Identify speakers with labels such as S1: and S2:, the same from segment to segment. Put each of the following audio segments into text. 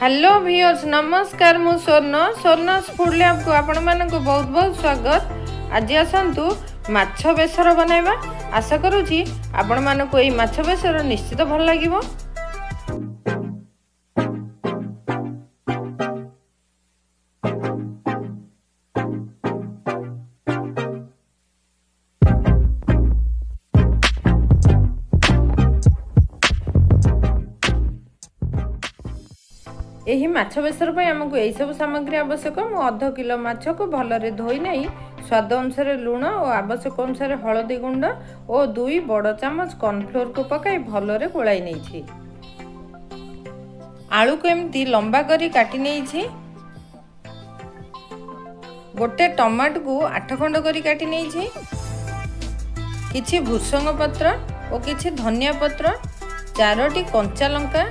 S1: Hello viewers ନମସ୍କାର ମୁଁ ସ୍ୱର୍ଣ୍ଣ ସ୍ୱର୍ଣ୍ଣସ୍ ଫୁଡ୍ ଲ୍ୟାବ୍କୁ ଆପଣମାନଙ୍କୁ ବହୁତ ବହୁତ ସ୍ୱାଗତ ଆଜି ଆସନ୍ତୁ ମାଛ ବେସର ବନାଇବା। ଆଶା କରୁଛି ଆପଣମାନଙ୍କୁ ଏଇ ମାଛ ବେସର ନିଶ୍ଚିତ ଭଲ ଲାଗିବ। ଏହି ମାଛ ବେସର ପାଇଁ ଆମକୁ ଏହିସବୁ ସାମଗ୍ରୀ ଆବଶ୍ୟକ। ମୁଁ ଅଧ କିଲୋ ମାଛକୁ ଭଲରେ ଧୋଇ ନେଇ ସ୍ୱାଦ ଅନୁସାରେ ଲୁଣ ଓ ଆବଶ୍ୟକ ଅନୁସାରେ ହଳଦୀ ଗୁଣ୍ଡ ଓ ଦୁଇ ବଡ଼ ଚାମଚ କର୍ଣ୍ଣଫ୍ଲୋରକୁ ପକାଇ ଭଲରେ ଗୋଳାଇ ନେଇଛି। ଆଳୁକୁ ଏମିତି ଲମ୍ବା କରି କାଟି ନେଇଛି। ଗୋଟେ ଟମାଟୋକୁ ଆଠ ଖଣ୍ଡ କରି କାଟି ନେଇଛି। କିଛି ଭୃଷଙ୍ଗ ପତ୍ର ଓ କିଛି ଧନିଆ ପତ୍ର ଚାରୋଟି କଞ୍ଚା ଲଙ୍କା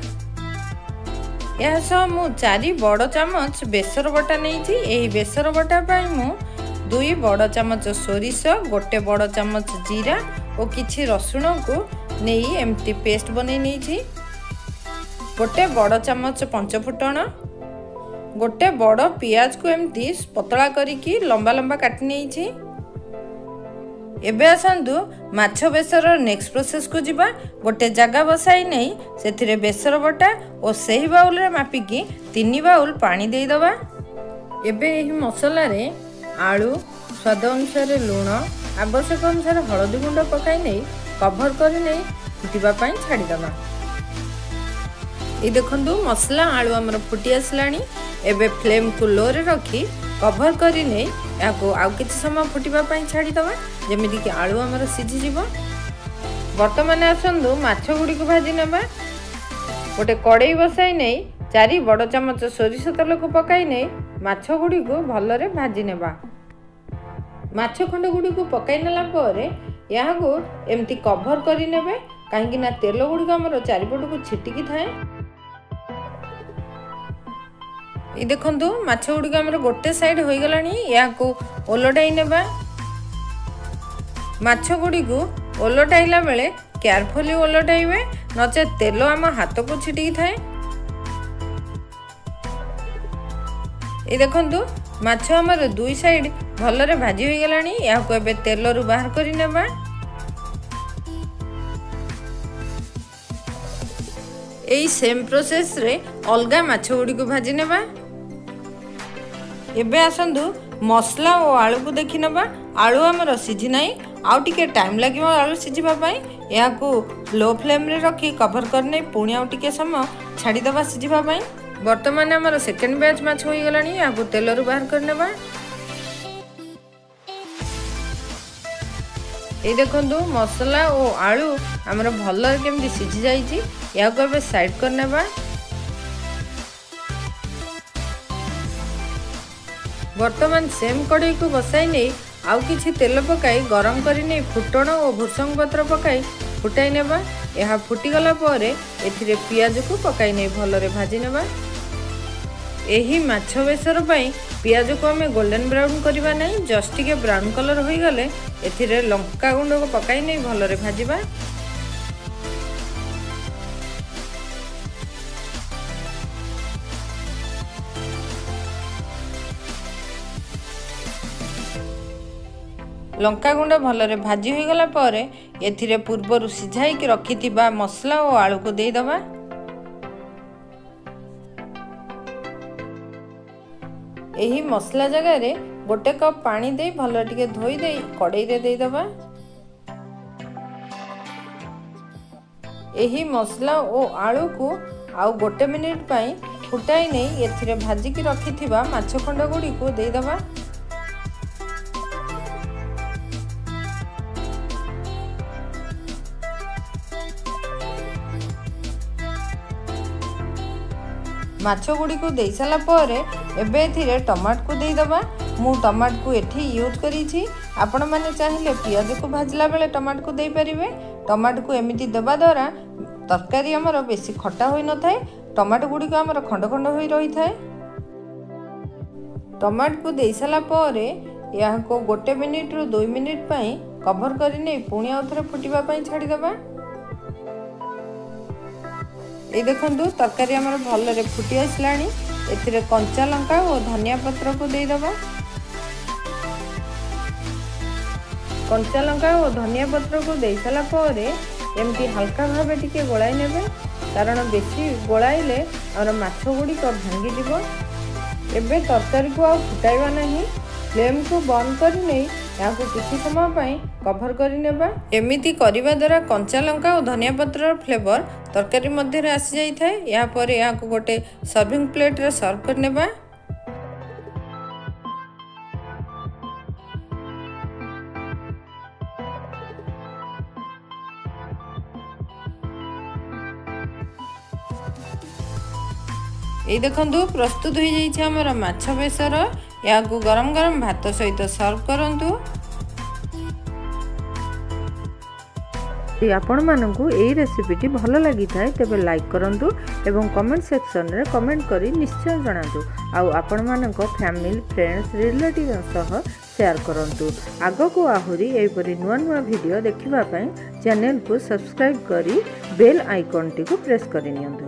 S1: ଏହା ସହ ମୁଁ ଚାରି ବଡ଼ ଚାମଚ ବେସର ବଟା ନେଇଛି। ଏହି ବେସର ବଟା ପାଇଁ ମୁଁ ଦୁଇ ବଡ଼ ଚାମଚ ସୋରିଷ ଗୋଟେ ବଡ଼ ଚାମଚ ଜିରା ଓ କିଛି ରସୁଣକୁ ନେଇ ଏମିତି ପେଷ୍ଟ ବନେଇ ନେଇଛି। ଗୋଟେ ବଡ଼ ଚାମଚ ପଞ୍ଚଫୁଟଣ ଗୋଟେ ବଡ଼ ପିଆଜକୁ ଏମିତି ପତଳା କରିକି ଲମ୍ବା ଲମ୍ବା କାଟି ନେଇଛି। ଏବେ ଆସନ୍ତୁ ମାଛ ବେସର ନେକ୍ସଟ ପ୍ରୋସେସକୁ ଯିବା। ଗୋଟେ ଜାଗା ବସାଇ ନେଇ ସେଥିରେ ବେସର ବଟା ଓ ସେହି ବାଉଲରେ ମାପିକି ତିନି ବାଉଲ ପାଣି ଦେଇଦେବା। ଏବେ ଏହି ମସଲାରେ ଆଳୁ ସ୍ୱାଦ ଅନୁସାରେ ଲୁଣ ଆବଶ୍ୟକ ଅନୁସାରେ ହଳଦୀ ଗୁଣ୍ଡ ପକାଇ ନେଇ କଭର କରି ନେଇ ଫୁଟିବା ପାଇଁ ଛାଡ଼ିଦେବା। ଏଇ ଦେଖନ୍ତୁ ମସଲା ଆଳୁ ଆମର ଫୁଟି ଆସିଲାଣି। ଏବେ ଫ୍ଲେମ୍କୁ ଲୋରେ ରଖି କଭର କରି ନେଇ ଏହାକୁ ଆଉ କିଛି ସମୟ ଫୁଟିବା ପାଇଁ ଛାଡ଼ିଦେବା। ଯେମିତିକି ଆଳୁ ଆମର ସିଝିଯିବ। ବର୍ତ୍ତମାନ ଆସନ୍ତୁ ମାଛ ଗୁଡ଼ିକୁ ଭାଜି ନେବା। ଗୋଟେ କଡ଼େଇ ବସାଇ ନେଇ ଚାରି ବଡ଼ ଚାମଚ ସୋରିଷ ତେଲକୁ ପକାଇ ନେଇ ମାଛ ଗୁଡ଼ିକୁ ଭଲରେ ଭାଜି ନେବା। ମାଛ ଖଣ୍ଡ ଗୁଡ଼ିକୁ ପକାଇ ନେଲା ପରେ ଏହାକୁ ଏମିତି କଭର କରି ନେବେ କାହିଁକି ନା ତେଲ ଗୁଡ଼ିକ ଆମର ଚାରିପଟକୁ ଛିଟିକି ଥାଏ। ଏଇ ଦେଖନ୍ତୁ ମାଛ ଗୁଡ଼ିକ ଆମର ଗୋଟେ ସାଇଡ଼ ହୋଇଗଲାଣି ଏହାକୁ ଓଲଟାଇ ନେବା। ମାଛ ଗୁଡ଼ିକୁ ଓଲଟାଇଲା ବେଳେ କେୟାରଫୁଲି ଓଲଟାଇବେ ନଚେତ୍ ତେଲ ଆମ ହାତକୁ ଛିଟିକି ଥାଏ। ଏଇ ଦେଖନ୍ତୁ ମାଛ ଆମର ଦୁଇ ସାଇଡ଼ ଭଲରେ ଭାଜି ହୋଇଗଲାଣି ଏହାକୁ ଏବେ ତେଲରୁ ବାହାର କରି ନେବା। ଏଇ ସେମ୍ ପ୍ରୋସେସରେ ଅଲଗା ମାଛ ଗୁଡ଼ିକୁ ଭାଜି ନେବା। ଏବେ ଆସନ୍ତୁ ମସଲା ଓ ଆଳୁକୁ ଦେଖିନେବା ଆଳୁ ଆମର ସିଝି ନାହିଁ। ଆଉ ଟିକେ ଟାଇମ୍ ଲାଗିବ ଆଳୁ ସିଝିବା ପାଇଁ। ଏହାକୁ ଲୋ ଫ୍ଲେମ୍ରେ ରଖି କଭର କରିନେଇ ପୁଣି ଆଉ ଟିକେ ସମୟ ଛାଡ଼ିଦେବା ସିଝିବା ପାଇଁ। ବର୍ତ୍ତମାନ ଆମର ସେକେଣ୍ଡ ବ୍ୟାଚ୍ ମାଛ ହୋଇଗଲାଣି। ଏହାକୁ ତେଲରୁ ବାହାର କରିନେବା। ଏଇ ଦେଖନ୍ତୁ ମସଲା ଓ ଆଳୁ ଆମର ଭଲରେ କେମିତି ସିଝି ଯାଇଛି। ଏହାକୁ ଏବେ ସାଇଡ୍ କରିନେବା। ବର୍ତ୍ତମାନ ସେମ୍ କଡ଼େଇକୁ ବସାଇ ନେଇ ଆଉ କିଛି ତେଲ ପକାଇ ଗରମ କରି ନେଇ ଫୁଟଣ ଓ ଭୃଷଙ୍ଗ ପତ୍ର ପକାଇ ଫୁଟାଇ ନେବା। ଏହା ଫୁଟିଗଲା ପରେ ଏଥିରେ ପିଆଜକୁ ପକାଇ ନେଇ ଭଲରେ ଭାଜି ନେବା। ଏହି ମାଛ ବେସର ପାଇଁ ପିଆଜକୁ ଆମେ ଗୋଲ୍ଡେନ୍ ବ୍ରାଉନ୍ କରିବା ନାହିଁ ଜଷ୍ଟ ଟିକେ ବ୍ରାଉନ୍ କଲର୍ ହୋଇଗଲେ ଏଥିରେ ଲଙ୍କା ଗୁଣ୍ଡକୁ ପକାଇ ନେଇ ଭଲରେ ଭାଜିବା। ଲଙ୍କାଗୁଣ୍ଡ ଭଲରେ ଭାଜି ହୋଇଗଲା ପରେ ଏଥିରେ ପୂର୍ବରୁ ସିଝାଇକି ରଖିଥିବା ମସଲା ଓ ଆଳୁକୁ ଦେଇଦେବା। ଏହି ମସଲା ଜାଗାରେ ଗୋଟେ କପ୍ ପାଣି ଦେଇ ଭଲରେ ଟିକେ ଧୋଇ ଦେଇ କଡ଼େଇରେ ଦେଇଦେବା। ଏହି ମସଲା ଓ ଆଳୁକୁ ଆଉ ଗୋଟେ ମିନିଟ୍ ପାଇଁ ଫୁଟାଇ ନେଇ ଏଥିରେ ଭାଜିକି ରଖିଥିବା ମାଛ ଖଣ୍ଡ ଗୁଡ଼ିକୁ ଦେଇଦେବା। ମାଛ ଗୁଡ଼ିକୁ ଦେଇସାରିଲା ପରେ ଏବେ ଏଥିରେ ଟମାଟୋକୁ ଦେଇଦେବା। ମୁଁ ଟମାଟୋକୁ ଏଠି ୟୁଜ୍ କରିଛି। ଆପଣମାନେ ଚାହିଁଲେ ପିଆଜକୁ ଭାଜିଲା ବେଳେ ଟମାଟୋକୁ ଦେଇପାରିବେ। ଟମାଟୋକୁ ଏମିତି ଦେବା ଦ୍ୱାରା ତରକାରୀ ଆମର ବେଶୀ ଖଟା ହୋଇନଥାଏ। ଟମାଟୋ ଗୁଡ଼ିକ ଆମର ଖଣ୍ଡ ଖଣ୍ଡ ହୋଇ ରହିଥାଏ। ଟମାଟୋକୁ ଦେଇସାରିଲା ପରେ ଏହାକୁ ଗୋଟେ ମିନିଟ୍ରୁ ଦୁଇ ମିନିଟ୍ ପାଇଁ କଭର କରି ନେଇ ପୁଣି ଆଉ ଥରେ ଫୁଟିବା ପାଇଁ ଛାଡ଼ିଦେବା। এই দেখুন তরকারি আমার ভালরে ফুটি আসলা এতে কঞ্চা লঙ্কা ও ধনিয়া পত্র দেইদবা কঞ্চা লঙ্কা ও ধনিয়া পত্র দেই সারা পরে এমনি হালকা ভাবে টিকি গোলাই নেবে কারণ বেশি গোলাইলে আমার মাছ গুড়িক ভাঙ্গি যাব এবার তরকারি আউ ফুটাইবা ফ্লেম কু বন্ধ করে নিয়ে ଏହାକୁ କିଛି ସମୟ ପାଇଁ କଭର କରିନେବା ଏମିତି କରିବା ଦ୍ୱାରା କଞ୍ଚା ଲଙ୍କା ଓ ଧନିଆ ପତ୍ରର ଫ୍ଲେଭର ତରକାରୀ ମଧ୍ୟରେ ଆସିଯାଇଥାଏ। ଏହାପରେ ଏହାକୁ ଗୋଟେ ସର୍ଭିଂ ପ୍ଲେଟ୍ରେ ସର୍ଭ କରିନେବା ଏଇ ଦେଖନ୍ତୁ ପ୍ରସ୍ତୁତ ହୋଇଯାଇଛି ଆମର ମାଛ ବେସର। ଏହାକୁ ଗରମ ଗରମ ଭାତ ସହିତ ସର୍ଭ କରନ୍ତୁ।
S2: ଯଦି ଆପଣମାନଙ୍କୁ ଏହି ରେସିପିଟି ଭଲ ଲାଗିଥାଏ ତେବେ ଲାଇକ୍ କରନ୍ତୁ ଏବଂ କମେଣ୍ଟ ସେକ୍ସନରେ କମେଣ୍ଟ କରି ନିଶ୍ଚୟ ଜଣାନ୍ତୁ। ଆଉ ଆପଣମାନଙ୍କ ଫ୍ୟାମିଲି ଫ୍ରେଣ୍ଡସ୍ ରିଲେଟିଭ୍ ସହ ସେୟାର କରନ୍ତୁ। ଆଗକୁ ଆହୁରି ଏହିପରି ନୂଆ ନୂଆ ଭିଡ଼ିଓ ଦେଖିବା ପାଇଁ ଚ୍ୟାନେଲକୁ ସବସ୍କ୍ରାଇବ୍ କରି ବେଲ୍ ଆଇକନ୍ଟିକୁ ପ୍ରେସ୍ କରିନିଅନ୍ତୁ